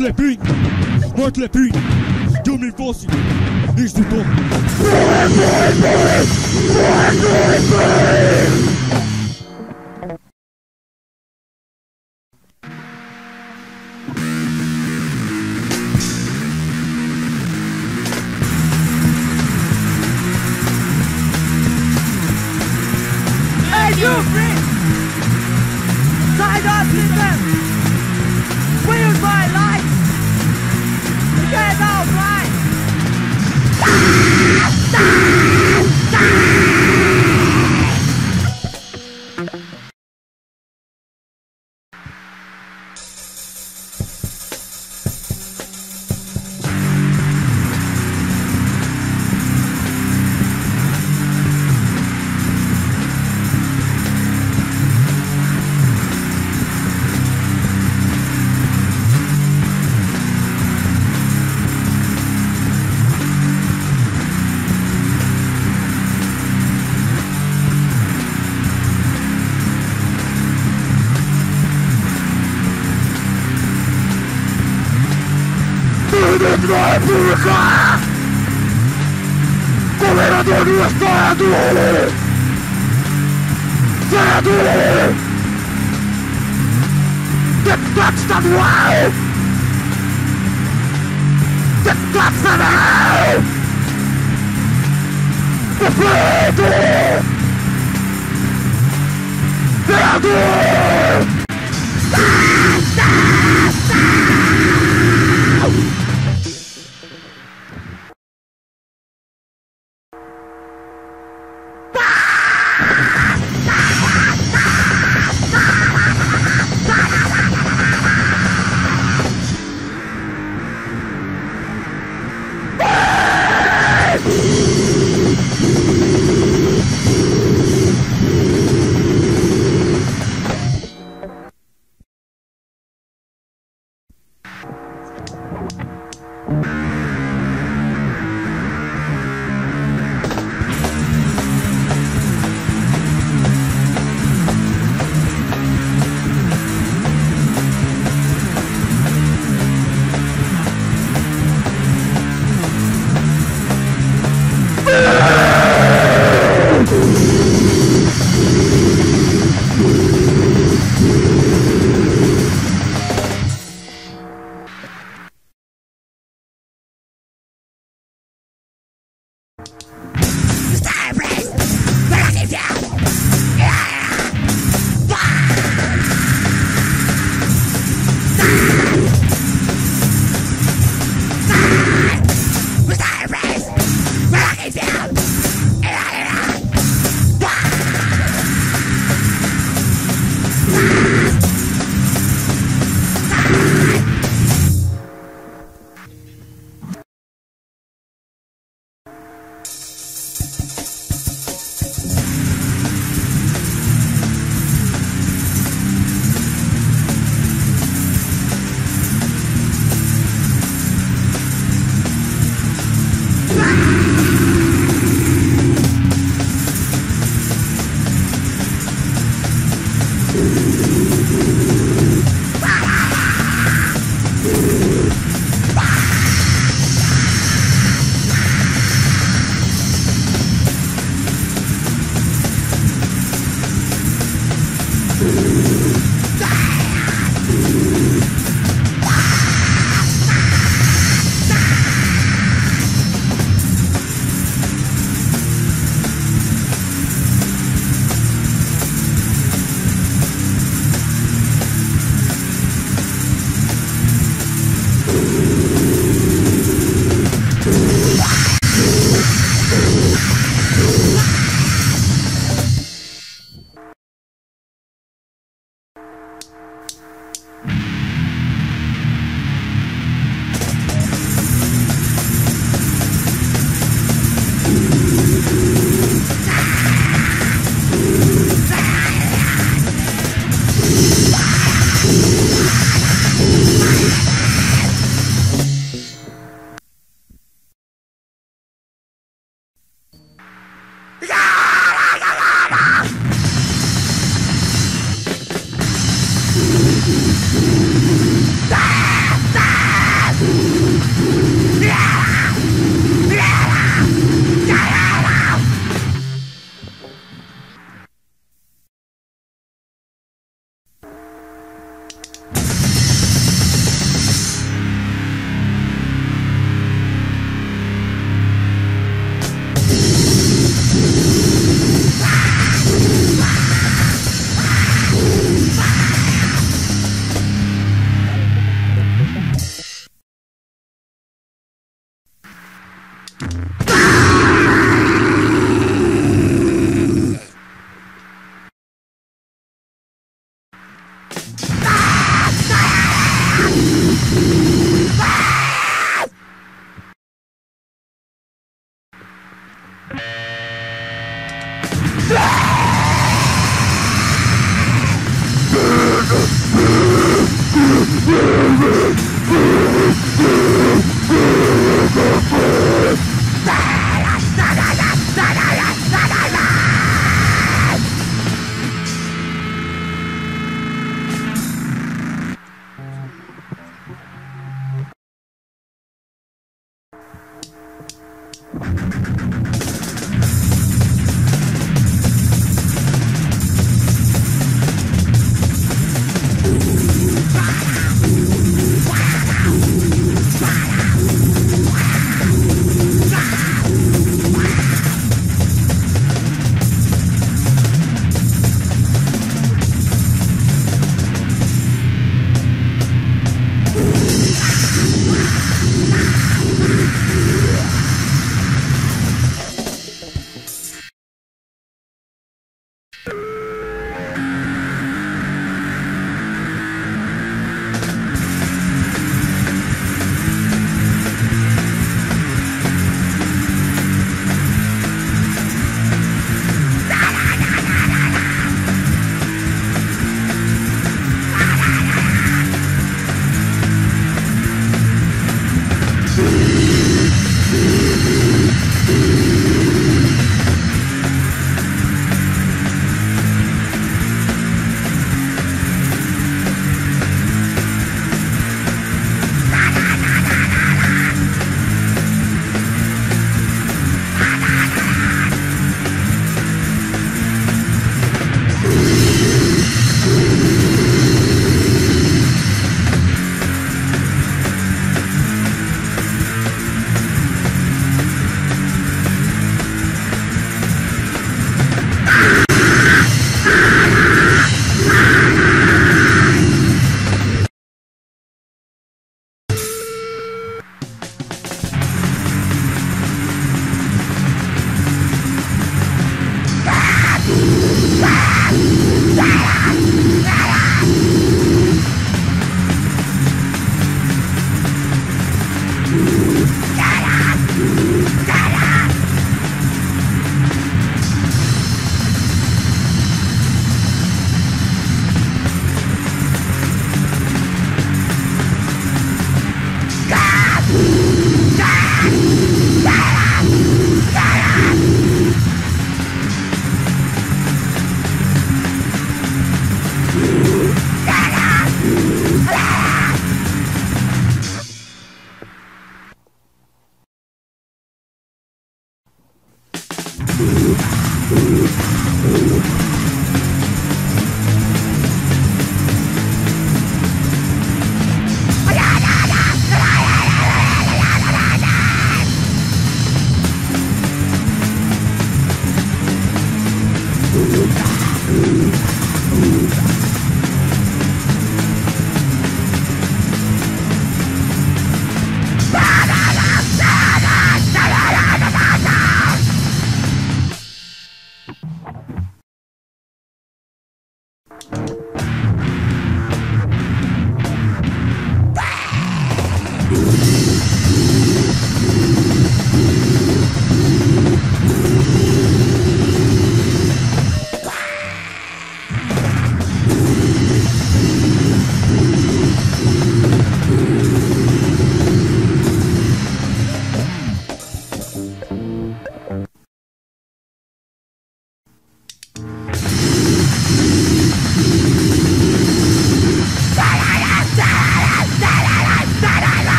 Monte la pute Monte la pute 2011 Isto tô. Hey, you freak! Tied up in them! Weird life! Get out, Wygrałem Pulka! Cholera do stadu! Stadu! Get touched on wow! Get Die! Thank